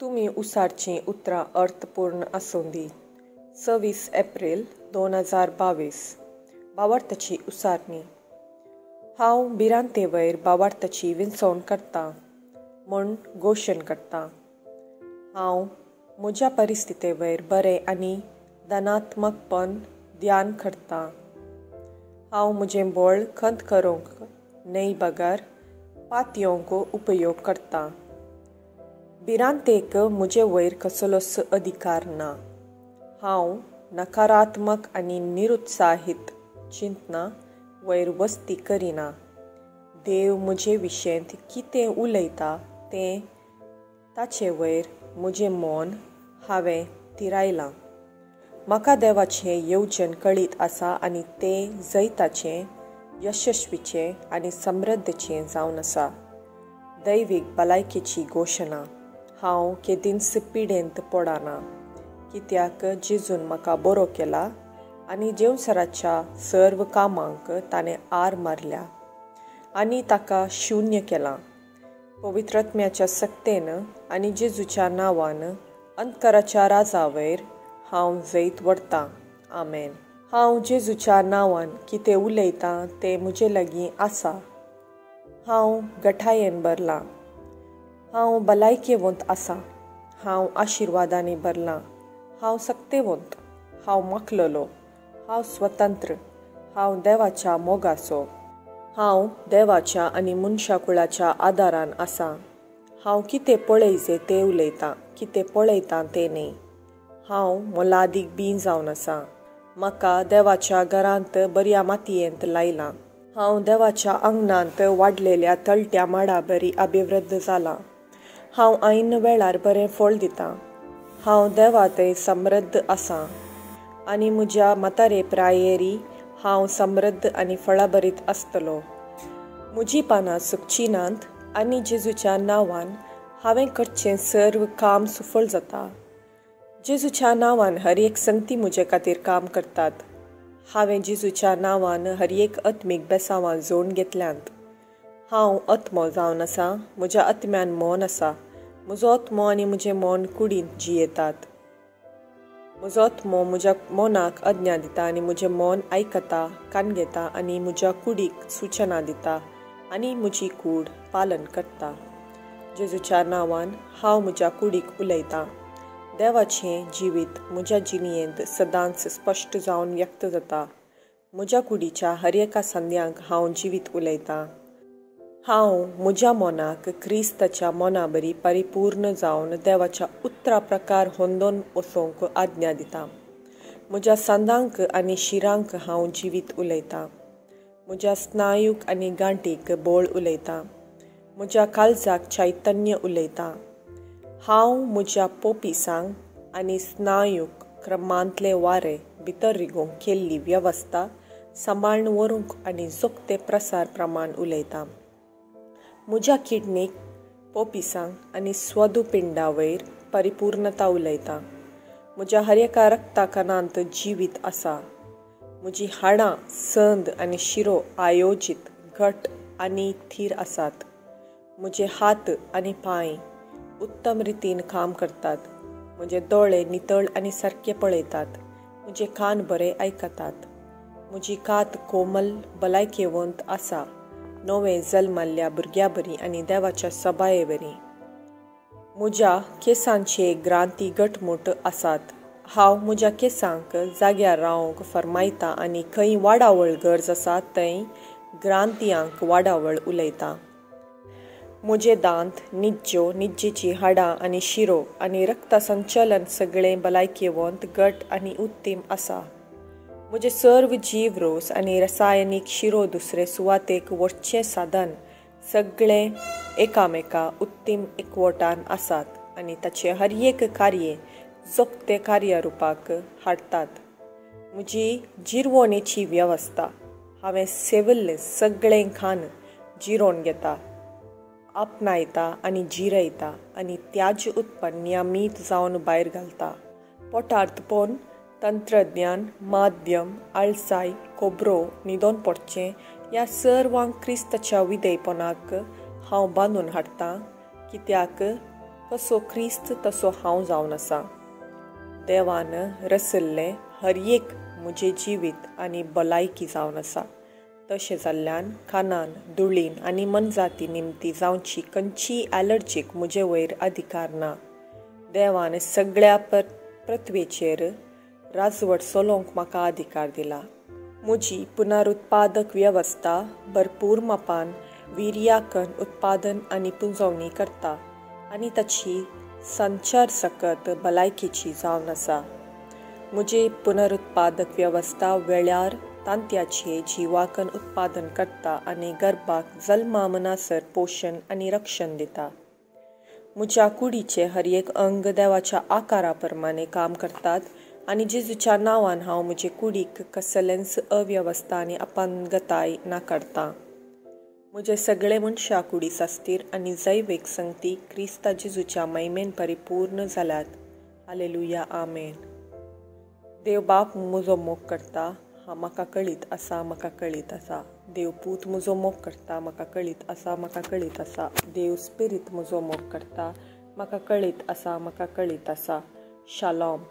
तुमी उसारचीं उतरां अर्थपूर्ण आसूं दी सव्वीस एप्रील दोन हजार बावीस. भावार्थाची उसारणी. हांव भिरांते वयर भावार्थाची विंचवण करतां म्हूण घोशण करतां. हांव म्हज्या परिस्थिती वयर बरें आनी धनात्मकपण ध्यान करतां. हांव म्हजें बळ खंत करूंक न्हय बगर पातयोंक उपयोग करतां. भिरांतेक म्हजे वयर कसलोच अधिकार ना। हांव नकारात्मक आनी निरुत्साहीत चिंतना वयर वस्ती करिना। देव म्हजे विशेंत कितें उलयता तें ताचे वयर म्हजें मन हांवें तिरायलां। म्हाका देवाचें येवजन कळीत आसा आनी तें जैताचें यशस्वीचें आनी समृद्धचें जावन आसा। दैवीक भलायकेची घोशणा हांव केदींच पिडेंत पडना. कित्याक जिजून म्हाका बरो केला आनी जेवसराच्या सर्व कामांक ताणें आर मारल्या. आनी ताका शुन्य केलां. पवित्रत्म्याच्या सक्तेन आनी जेजूच्या नांवान अंतकराच्या राजा वयर हांव जैत व्हरतां आमेन. हांव जेजूच्या नांवान कितें उलयतां तें म्हजे लागीं आसा. हांव गठायेन भरलां. हांव भलायकेवंत आसा. हांव आशिर्वादांनी भरलां. हांव सक्तेवंत. हांव माखललो. हांव स्वतंत्र. हांव देवाच्या मोगाचो. हांव देवाच्या आनी मनशा कुळाच्या आदारान आसा. हांव कितें पळयजे तें उलयतां कितें पळयतां तें न्ही हांव मोलादीक बी जावन आसा. म्हाका देवाच्या घरांत बऱ्या मातयेंत लायलां. हांव देवाच्या आंगणांत वाडलेल्या तळट्या माडा बरी अभिवृद्ध जालां. हांव ऐन वेळार बरें फळ दितां. हांव देवातय समृद्ध आसां. आनी म्हज्या मतारे प्रायेरी हांव समृद्ध आनी फळाबरीत आसतलो. म्हजी पानां सुकची नात आनी जेजूच्या नांवान हांवें करचें सर्व काम सुफळ जाता. जेजूच्या नांवान हर एक संगती म्हजे खातीर काम करतात. हांवें जेजूच्या नांवान हर एक अत्मीक बेसांवां जोडून घेतल्यांत. हांव अत्मो जावन आसा म्हज्या आत्म्यान मोन आसा. म्हजो आत्मो आनी म्हजें मन कुडींत जियेतात। म्हजो आत्मो म्हज्या मनाक अज्ञा दिता आनी म्हजें मन आयकता कान घेता आनी म्हज्या कुडीक सुचना दिता आनी म्हजी कूड पालन करता। जेजूच्या नांवान हांव म्हज्या कुडीक उलयतां देवाचें जिवीत म्हज्या जिणयेंत सदांच स्पश्ट जावन व्यक्त जाता। म्हज्या कुडीच्या हर एका संद्यांक हांव जिवीत उलयतां हांव म्हज्या मनाक क्रिस्ताच्या मना बरी परिपूर्ण जावन देवाच्या उतरा प्रकार होंदोन वचोवंक आज्ञा दिता. म्हज्या सांदांक आनी शिरांक हांव जिवीत उलयतां. म्हज्या स्नायूक आनी गांठीक बोळ उलयतां. म्हज्या काळजाक चैतन्य उलयतां. हांव म्हज्या पोपिसांक आनी स्नायूक क्रमांतले वारे भितर रिगोवंक केल्ली वेवस्था सांबाळून व्हरूंक आनी जोखते प्रसार प्रमाण उलयतां. म्हज्या किडनीक पोपिसांक आनी स्वदुपिंडा वयर परिपूर्णता उलयता म्हज्या हरेका कणांत जिवीत आसा म्हजी हाडां संद आनी शिरो आयोजीत घट आनी थीर आसात म्हजे हात आनी पांय उत्तम रितीन काम करतात. म्हजे दोळे नितळ आनी सारके पळयतात म्हजे कान बरे आयकतात म्हजी कात कोमल भलायकेवंत आसा नोवे जल्माल्ल्या भुरग्या बरी आनी देवाच्या सबाये बरी म्हज्या केंसांचे ग्रांती घटमूट आसात हांव म्हज्या केंसांक जाग्यार रावंक फरमायतां आनी खंय वाडावळ गरज आसा थंय ग्रांतियांक वाडावळ उलयतां. म्हजे दांत निज्ज्यो निज्जेची हाडां आनी शिरो आनी रक्तसंचलन सगळें भलायकेवंत घट आनी उत्तीम आसा म्हजे सर्व जीव रोस आनी रसायनीक शिरो दुसरे सुवातेक वचचें साधन सगळें एकामेका उत्तीम एकवटान आसात आनी ताचे हर एक कार्य जोगते कार्यारुपाक हाडटात म्हजी जिरवणेची वेवस्था हांवें सेवल्लें सगळें खान जिरोवन घेता आपणायता आनी जिरयता आनी त्याज उत्पन्न नियमीत जावन भायर घालता. पोटार्थ पोवन तंत्रज्ञान माध्यम आळसाय खोबरो न्हिदोन पडचें ह्या सर्वांक क्रिस्ताच्या विदेपणाक हांव बांदून हाडटां कित्याक? कसो क्रिस्त तसो हांव जावन आसा. देवान रसल्लें हर एक म्हजें जिवीत आनी भलायकी जावन आसा. तशें जाल्ल्यान खानान धुळीन आनी मनजाती निमती जावची खंयची एलर्जीक म्हजे वयर अधिकार ना. देवान सगळ्या पृथ्वेचेर राजवट चलोवंक म्हाका अधिकार दिला. म्हजी पुनरुत्पादक वेवस्था भरपूर मापान विर्याकन उत्पादन आनी पुंजवणी करता आनी ताची संचार सकत भलायकेची जावन आसा म्हजी पुनरुत्पादक वेवस्था वेळार तांत्याचे जिवाकन उत्पादन करता आनी गर्भाक जल्मा मनासर आनी रक्षण दिता. म्हज्या कुडीचे हर एक अंग देवाच्या आकारा प्रमाणे काम करतात आनी जेजूच्या नांवान हांव म्हजे कुडीक कसलेंच अव्यवस्था आनी अपंगताय नाकारतां म्हजे सगळे मनशां कुडी सास्तीर आनी जैवीक संगती क्रिस्ता जेजूच्या मैमेन परिपूर्ण जाल्यात हालेलुया आमेन. देव बाप म्हजो मोग करता हा म्हाका कळीत आसा म्हाका कळीत आसा देव पूत म्हजो मोग करता म्हाका कळीत आसा म्हाका कळीत आसा देव स्पिरीत म्हजो मोग करता म्हाका कळीत आसा म्हाका कळीत आसा शालोम.